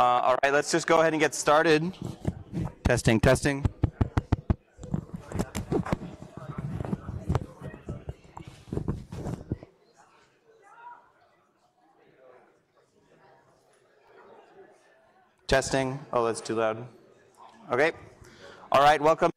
Uh, all right, let's just go ahead and get started. Testing, testing. Testing. Oh, that's too loud. Okay. All right, welcome